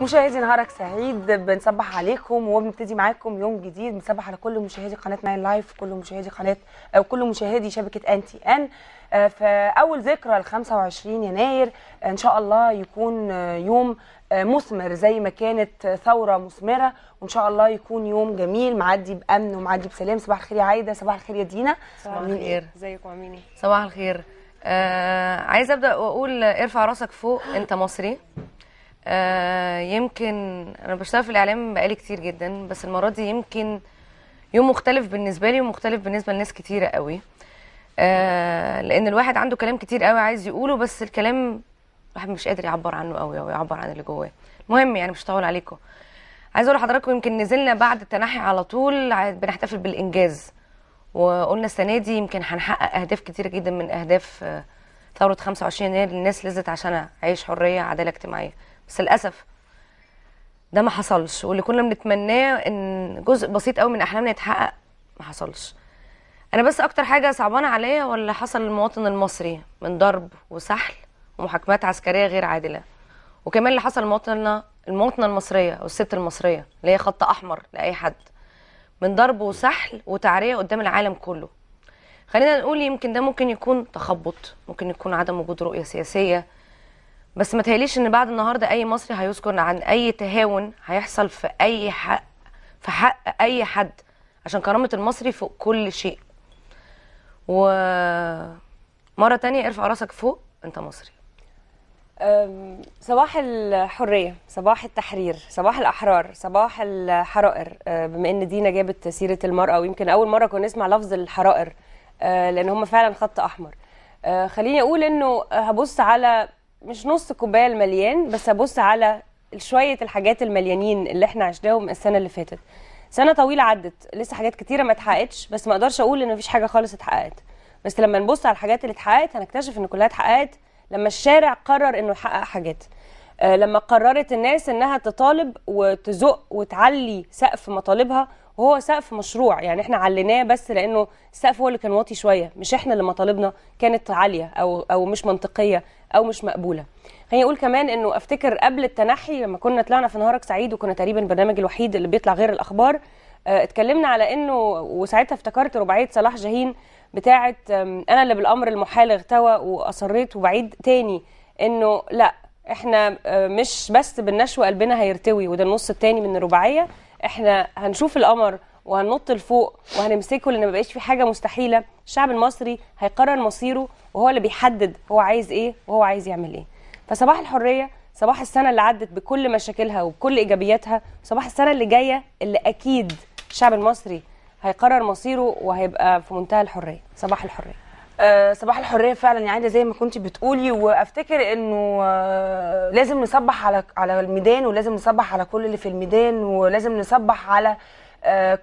مشاهدي نهارك سعيد. بنصبح عليكم وبنبتدي معاكم يوم جديد. بنصبح على كل مشاهدي قناة Nile Life كل مشاهدي قناة أو كل مشاهدي شبكة NTN. في أول ذكرى ل 25 يناير إن شاء الله يكون آه، يوم آه، مثمر زي ما كانت ثورة مثمرة. وإن شاء الله يكون يوم جميل معدي بأمن ومعدي بسلام. صباح الخير يا عايدة صباح الخير يا دينا. صباح؟ الخير. إزيكم؟ عاملين إيه؟ صباح الخير. آه عايزة أبدأ وأقول ارفع راسك فوق أنت مصري. آه يمكن أنا بشتغل في الإعلام بقالي كتير جدا بس المرة دي يمكن يوم مختلف بالنسبة لي ومختلف بالنسبة لناس كتيرة قوي. آه لأن الواحد عنده كلام كتير قوي عايز يقوله بس الكلام الواحد مش قادر يعبر عنه قوي أو يعبر عن اللي جواه. المهم يعني مش هطول عليكم. عايزه أقول لحضراتكم يمكن نزلنا بعد التنحي على طول بنحتفل بالإنجاز. وقلنا السنة دي يمكن هنحقق أهداف كتيره جدا من أهداف آه، ثورة 25 يناير الناس لذت عشانها. عيش حرية عدالة اجتماعية. بس للأسف ده ما حصلش. واللي كنا بنتمناه إن جزء بسيط قوي من أحلامنا يتحقق ما حصلش. أنا بس أكتر حاجة صعبانة عليا واللي حصل للمواطن المصري من ضرب وسحل ومحاكمات عسكرية غير عادلة. وكمان اللي حصل للمواطنه المواطنة المصرية أو الست المصرية اللي هي خط أحمر لأي حد. من ضرب وسحل وتعرية قدام العالم كله. خلينا نقول يمكن ده ممكن يكون تخبط ممكن يكون عدم وجود رؤية سياسية بس ما تهيليش إن بعد النهارده أي مصري هيذكر عن أي تهاون هيحصل في أي حق في حق أي حد عشان كرامة المصري فوق كل شيء. و مرة تانية ارفع راسك فوق أنت مصري. صباح الحرية صباح التحرير صباح الأحرار صباح الحرائر. أه، بما إن دينا جابت سيرة المرأة ويمكن أول مرة كنا نسمع لفظ الحرائر أه، لأن هم فعلا خط أحمر. أه، خليني أقول إنه هبص على مش نص كوباية المليان بس هبص على شوية الحاجات المليانين اللي إحنا عشناهم السنة اللي فاتت. سنة طويلة عدت لسه حاجات كتيرة ما اتحققتش بس ما أقدرش أقول إن مفيش حاجة خالص اتحققت. بس لما نبص على الحاجات اللي اتحققت هنكتشف إن كلها اتحققت لما الشارع قرر إنه يحقق حاجات. آه، لما قررت الناس إنها تطالب وتزق وتعلي سقف مطالبها وهو سقف مشروع. يعني إحنا عليناه بس لأنه السقف هو اللي كان واطي شوية مش إحنا اللي مطالبنا كانت عالية أو أو مش منطقية. أو مش مقبولة. خليني أقول كمان إنه أفتكر قبل التنحي لما كنا طلعنا في نهارك سعيد وكنا تقريبا البرنامج الوحيد اللي بيطلع غير الأخبار آه، اتكلمنا على إنه وساعتها افتكرت رباعية صلاح جاهين بتاعه أنا اللي بالأمر المحال اغتوى وأصريت وبعيد تاني إنه لأ إحنا آه، مش بس بالنشوة قلبنا هيرتوي وده النص التاني من الرباعيه إحنا هنشوف القمر وهننط لفوق وهنمسكه لأن ما بقاش في حاجة مستحيلة. الشعب المصري هيقرر مصيره وهو اللي بيحدد هو عايز إيه وهو عايز يعمل إيه. فصباح الحرية صباح السنة اللي عدت بكل مشاكلها وبكل إيجابياتها صباح السنة اللي جاية اللي أكيد الشعب المصري هيقرر مصيره وهيبقى في منتهى الحرية. صباح الحرية. آه، صباح الحرية فعلا يا عايده زي ما كنت بتقولي وأفتكر إنه آه، لازم نصبح على على الميدان ولازم نصبح على كل اللي في الميدان ولازم نصبح على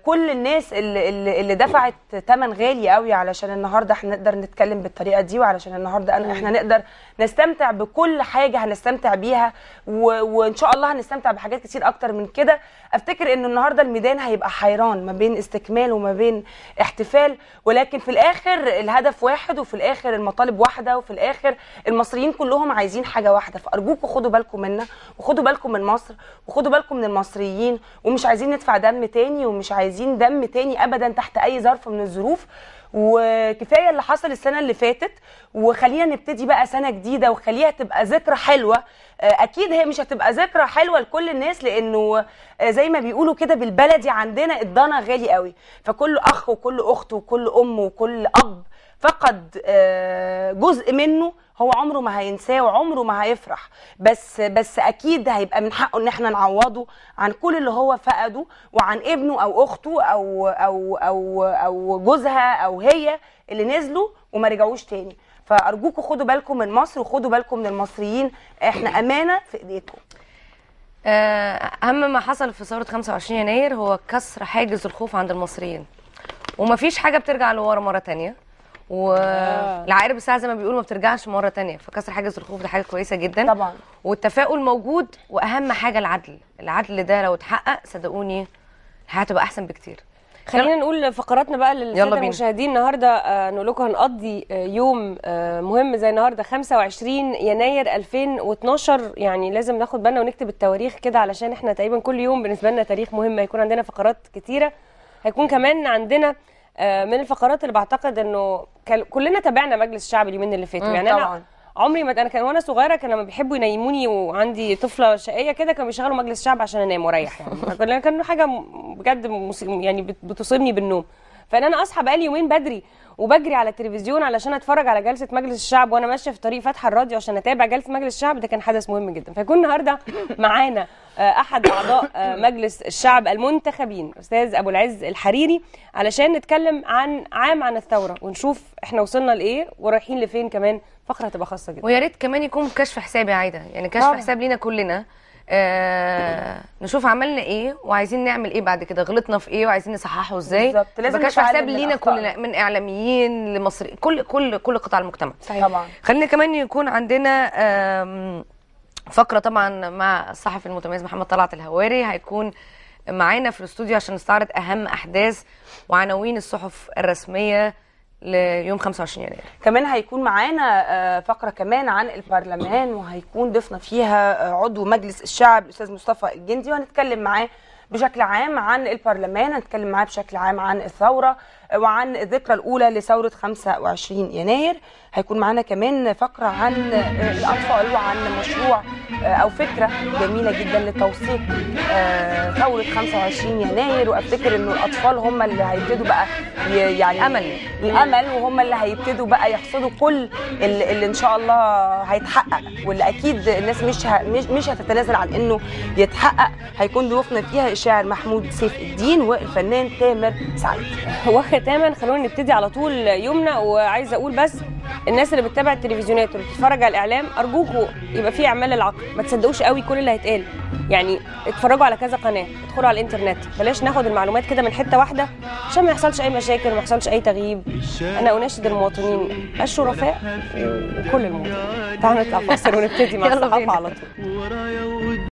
كل الناس اللي اللي دفعت ثمن غالي قوي علشان النهارده إحنا نقدر نتكلم بالطريقة دي وعلشان النهارده إحنا نقدر نستمتع بكل حاجة هنستمتع بيها وإن شاء الله هنستمتع بحاجات كتير أكتر من كده. أفتكر إن النهارده الميدان هيبقى حيران ما بين استكمال وما بين احتفال ولكن في الآخر الهدف واحد وفي الآخر المطالب واحدة وفي الآخر المصريين كلهم عايزين حاجة واحدة. فأرجوكم خدوا بالكم منا وخدوا بالكم من مصر وخدوا بالكم من المصريين ومش عايزين ندفع دم تاني ومش عايزين دم تاني ابدا تحت أي ظرف من الظروف. وكفاية اللي حصل السنة اللي فاتت. وخلينا نبتدي بقى سنة جديدة وخليها تبقى ذكرى حلوة. أكيد هي مش هتبقى ذكرى حلوة لكل الناس لأنه آه، زي ما بيقولوا كده بالبلدي عندنا الضنا غالي قوي. فكل أخ وكل أخت وكل أم وكل أب فقد آه، جزء منه هو عمره ما هينساه وعمره ما هيفرح. بس بس أكيد هيبقى من حقه إن إحنا نعوضه عن كل اللي هو فقده وعن ابنه أو أخته أو أو أو أو جوزها أو هي اللي نزلوا وما رجعوش تاني. فأرجوكم خدوا بالكم من مصر وخدوا بالكم من المصريين. إحنا أمانة في إيديكم. آه، أهم ما حصل في ثورة 25 يناير هو كسر حاجز الخوف عند المصريين. ومفيش حاجة بترجع لورا مرة تانية. والعقارب الساعة زي ما بيقولوا ما بترجعش مرة تانية. فكسر حاجز الخوف ده حاجة كويسة جدا. طبعا. والتفاؤل موجود وأهم حاجة العدل. العدل ده لو اتحقق صدقوني الحياة هتبقى أحسن بكتير. خلينا نقول فقراتنا بقى للسادة. المشاهدين. النهارده آه، نقول لكم هنقضي آه، يوم آه، مهم زي النهارده 25 يناير 2012 يعني لازم ناخد بالنا ونكتب التواريخ كده علشان إحنا تقريبا كل يوم بالنسبة لنا تاريخ مهم. هيكون عندنا فقرات كتيرة. هيكون كمان عندنا من الفقرات اللي بعتقد إنه كل- كلنا تابعنا مجلس الشعب اليومين اللي فاتوا. يعني طبعاً. أنا عمري ما أنا كان وأنا صغيرة كانوا لما بيحبوا ينيموني وعندي طفلة شقية كده كانوا بيشغلوا مجلس الشعب عشان أنام وأريح يعني. كان كان حاجة بجد يعني بت- بتصيبني بالنوم. فان أنا اصحى بقالي يومين بدري وبجري على التلفزيون علشان اتفرج على جلسة مجلس الشعب وأنا ماشية في طريق فاتحه الراديو عشان اتابع جلسة مجلس الشعب. ده كان حدث مهم جدا. فيكون النهارده معانا آه، أحد أعضاء آه، مجلس الشعب المنتخبين أستاذ أبو العز الحريري علشان نتكلم عن عام عن الثورة ونشوف إحنا وصلنا لإيه ورايحين لفين كمان. فقرة هتبقى خاصة جدا. ويا ريت كمان يكون كشف حساب يا عايدة. يعني كشف. حساب لينا كلنا. آه نشوف عملنا إيه وعايزين نعمل إيه بعد كده غلطنا في إيه وعايزين نصححه إزاي بالظبط. لازم نتعلم حساب لينا. كلنا من إعلاميين لمصري كل كل كل قطاع المجتمع طبعا خلينا كمان يكون عندنا فقرة طبعا مع الصحفي المتميز محمد طلعت الهواري هيكون معانا في الاستوديو عشان نستعرض أهم أحداث وعناوين الصحف الرسمية ليوم 25 يناير. كمان هيكون معانا آه، فقرة كمان عن البرلمان وهيكون ضيفنا فيها آه، عضو مجلس الشعب الأستاذ مصطفى الجندي وهنتكلم معاه بشكل عام عن البرلمان هنتكلم معاه بشكل عام عن الثورة وعن الذكرى الأولى لثورة 25 يناير هيكون معانا كمان فقرة عن الأطفال وعن مشروع آه، أو فكرة جميلة جدا لتوثيق آه، ثورة 25 يناير وأفتكر إنه الأطفال هم اللي هيبتدوا بقى يعني أمل. الأمل وهم اللي هيبتدوا بقى يحصدوا كل اللي, اللي إن شاء الله هيتحقق واللي أكيد الناس. مش مش هتتنازل عن إنه يتحقق هيكون ضيوفنا فيها الشاعر محمود سيف الدين والفنان تامر سعيد وختاما خلونا نبتدي على طول يومنا. وعايزة أقول بس الناس اللي بتتابع التلفزيونات واللي بتتفرج على الإعلام أرجوكوا يبقى في أعمال العقل. ما تصدقوش قوي كل اللي هيتقال. يعني اتفرجوا على كذا قناة ادخلوا على الإنترنت. بلاش ناخد المعلومات كده من حتة واحدة عشان ما يحصلش أي مشاكل وما يحصلش أي تغييب. أنا أناشد المواطنين الشرفاء وكل المواطنين. تعالوا نطلع فاصل ونبتدي مع الصحافة. على طول.